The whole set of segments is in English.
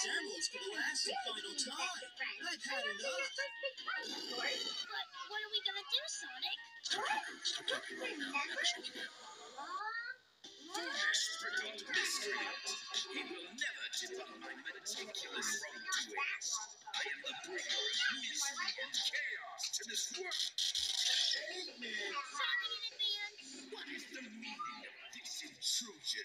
ceremonies for the last and final time. I've had enough. But what are we gonna do, Sonic? Mystery. He will never my meticulous wrongdoings. I am the bringer of misery and chaos to this world. Sorry in advance. What is the meaning of this intrusion?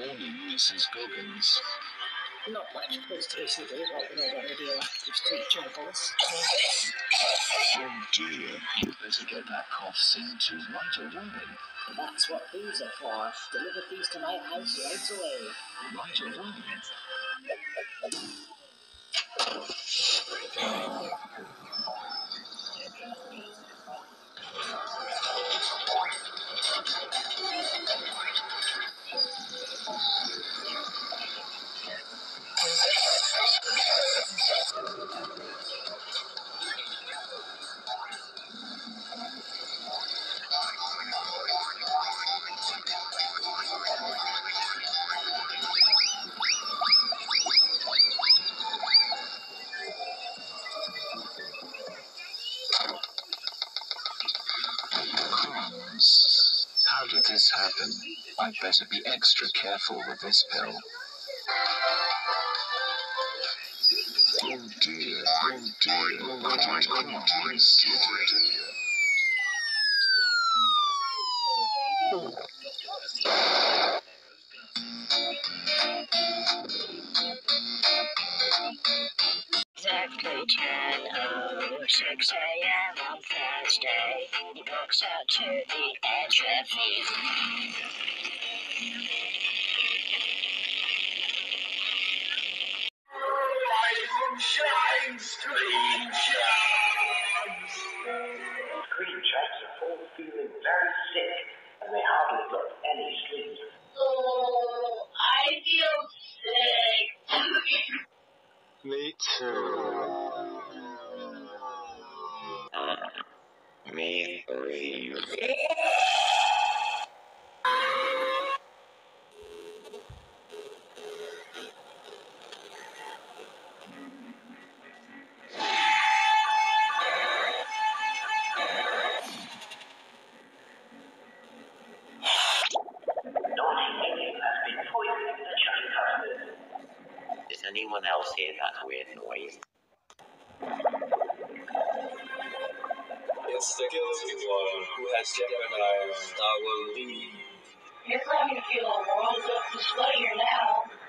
Morning, Mrs. Goggins. Not much most recently, what with all the radioactive street juggles. Oh dear. You better get that cough seen to right away. That's what these are for. Deliver these to my house right away. Right away. This happen? I'd better be extra careful with this pill. Oh dear, oh dear, what I almost did. Exactly 6 a.m. on Thursday. He walks out to the edge of his Rise and shine, scream shines! Green chaps are all feeling very sick, and they hardly got any sleep. Oh, I feel chubby customers. Does anyone else hear that weird noise? The guilty one who has jeopardized our lead. You're going to feel a world of displeasure now.